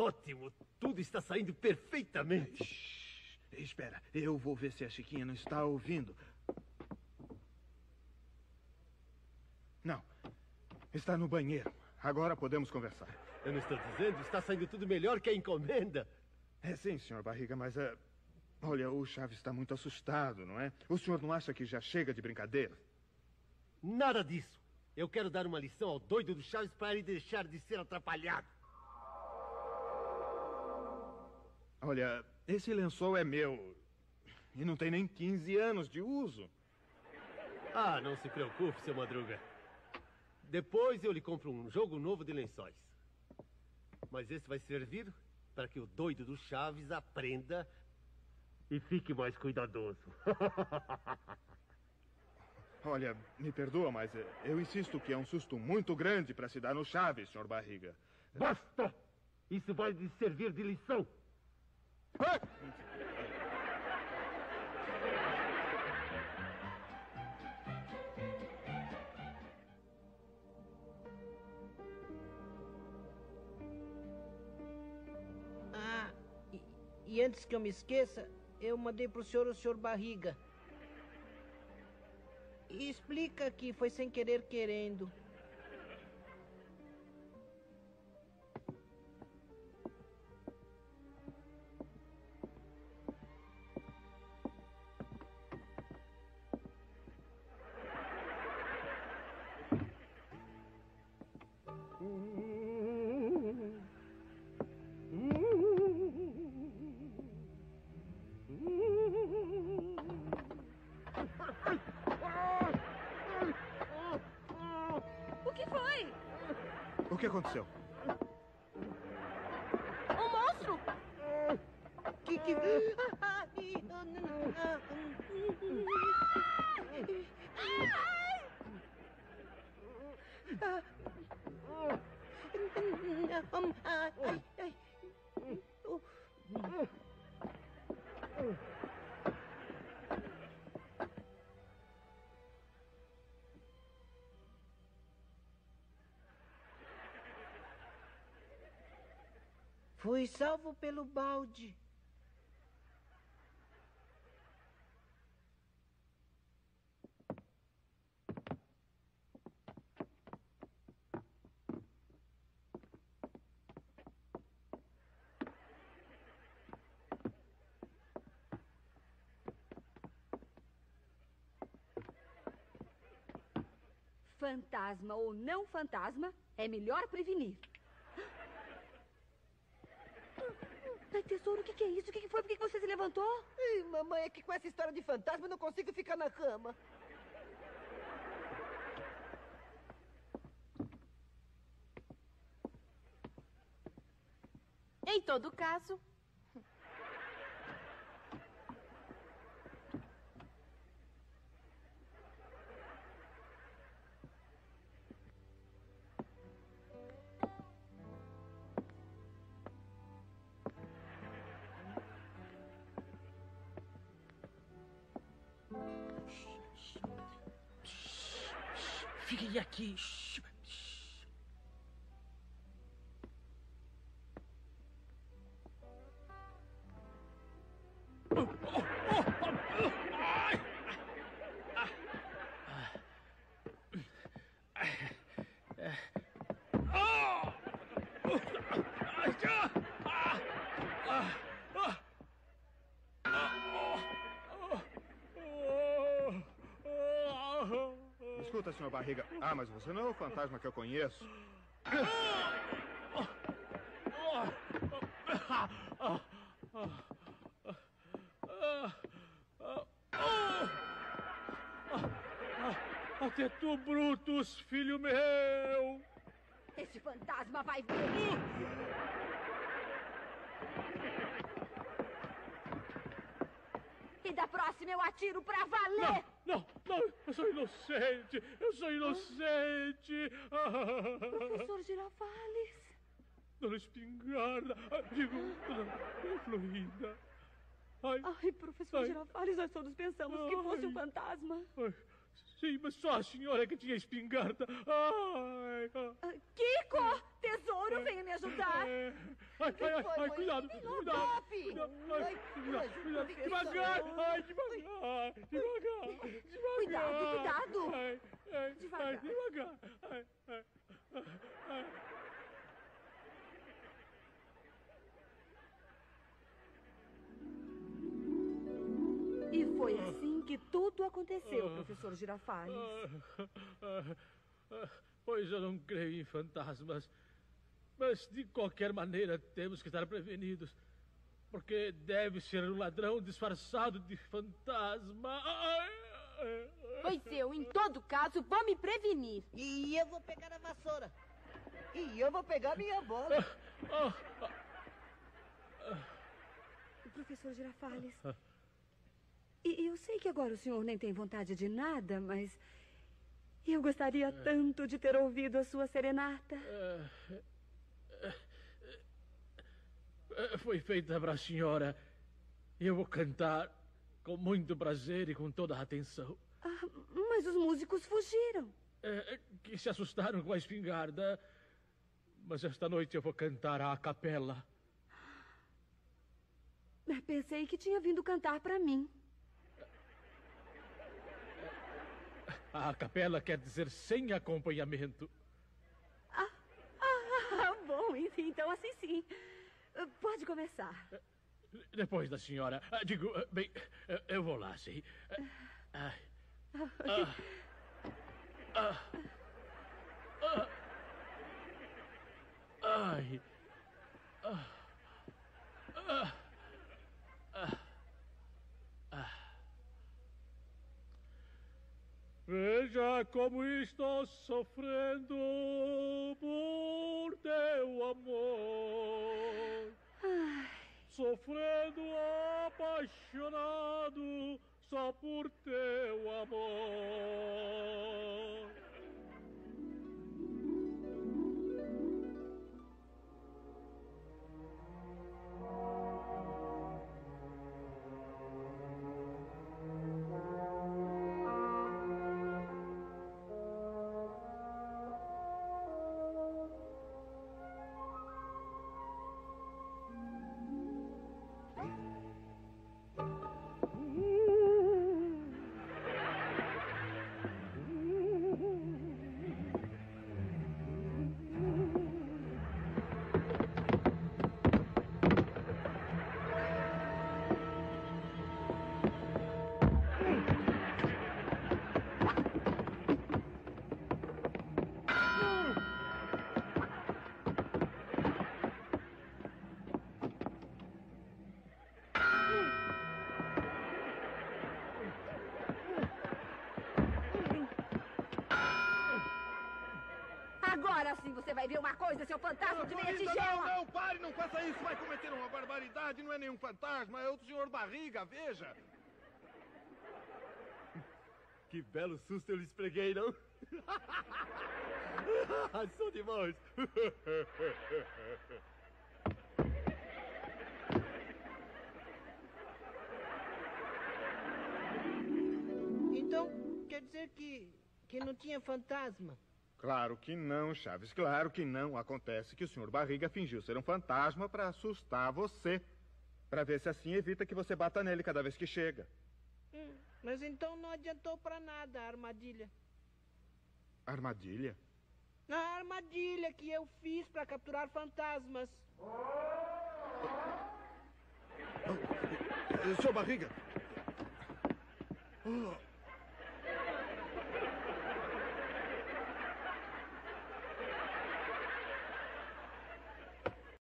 Ótimo. Tudo está saindo perfeitamente. Shhh, espera, eu vou ver se a Chiquinha não está ouvindo. Não. Está no banheiro. Agora podemos conversar. Eu não estou dizendo, está saindo tudo melhor que a encomenda. É sim, senhor Barriga, mas é. Olha, o Chaves está muito assustado, não é? O senhor não acha que já chega de brincadeira? Nada disso. Eu quero dar uma lição ao doido do Chaves para ele deixar de ser atrapalhado. Olha, esse lençol é meu. E não tem nem 15 anos de uso. Ah, não se preocupe, seu Madruga. Depois eu lhe compro um jogo novo de lençóis. Mas esse vai servir para que o doido do Chaves aprenda e fique mais cuidadoso. Olha, me perdoa, mas eu insisto que é um susto muito grande para se dar no Chaves, senhor Barriga. Basta! Isso vai lhe servir de lição. Ah, e, e antes que eu me esqueça, eu mandei pro senhor o senhor Barriga. E explica que foi sem querer querendo. Aconteceu? Um monstro! Que que. Ah, ah, ah, hum. Ah. Hum, ai, ai, Fui salvo pelo balde. Fantasma ou não fantasma, é melhor prevenir. Ai, tesouro, o que, que é isso? O que, que foi? Por que, que você se levantou? Ih, mamãe, é que com essa história de fantasma eu não consigo ficar na cama. Em todo caso, jakiś... Ah! Escuta, senhor Barriga. Ah, mas você não é o fantasma que eu conheço. Até tu, Brutus, filho meu! Esse fantasma vai vir. E da próxima eu atiro pra valer. Não, não, eu sou inocente! Eu sou inocente! Professor Girafales. dona Espingarda! Digo, dona Florinda! Ai, Ai, professor Ai. Girafales, nós todos pensamos que fosse um Ai. fantasma. ai, sim, mas só a senhora que tinha espingarda! Ai, ah, Ah, Kiko! Tesouro, venha me ajudar. é, ai, ai, ai, ai, cuidado, cuidado. Cuidado, cuidado. Devagar, ai, devagar, devagar, devagar. Cuidado, cuidado. Ai, ai, Devagar. ai, devagar. Ai, ai, ai. E foi assim que tudo aconteceu, professor Girafales. Ah, ah, ah, Pois eu não creio em fantasmas. Mas, de qualquer maneira, temos que estar prevenidos. Porque deve ser um ladrão disfarçado de fantasma. Pois eu, em todo caso, vou me prevenir. E eu vou pegar a vassoura. E eu vou pegar minha bola. Ah, Professor Girafales. E eu sei que agora o senhor nem tem vontade de nada, mas eu gostaria tanto de ter ouvido a sua serenata. Ah, Foi feita para a senhora. Eu vou cantar com muito prazer e com toda a atenção. Ah, mas os músicos fugiram. É, que se assustaram com a espingarda. Mas esta noite eu vou cantar a capela. Pensei que tinha vindo cantar para mim. A capela quer dizer sem acompanhamento. Ah, ah, bom, então assim sim. Pode começar. Depois da senhora. Ah, Digo, ah, bem, ah, eu vou lá, sim. Ah, ah, ah, ah, Ai. Ah, ah, ah, ah. Veja como estou sofrendo por teu amor. Sofrendo apaixonado só por teu amor. Agora sim você vai ver uma coisa, seu fantasma de meia tigela. não, não, pare, não faça isso. Vai cometer uma barbaridade. Não é nenhum fantasma, é o senhor Barriga, veja. Que belo susto eu lhes preguei, não? São demais. Então, quer dizer que, que não tinha fantasma? Claro que não, Chaves, claro que não. Acontece que o senhor Barriga fingiu ser um fantasma para assustar você. Para ver se assim evita que você bata nele cada vez que chega. Hum, mas então não adiantou pra nada a armadilha. Armadilha? A armadilha que eu fiz pra capturar fantasmas. Senhor Barriga! Oh,